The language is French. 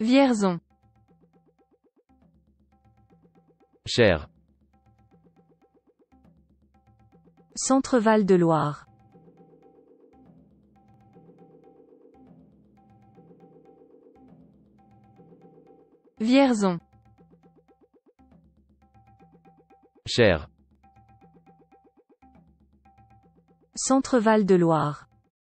Vierzon. Cher. Centre-Val de Loire. Vierzon. Cher. Centre-Val de Loire.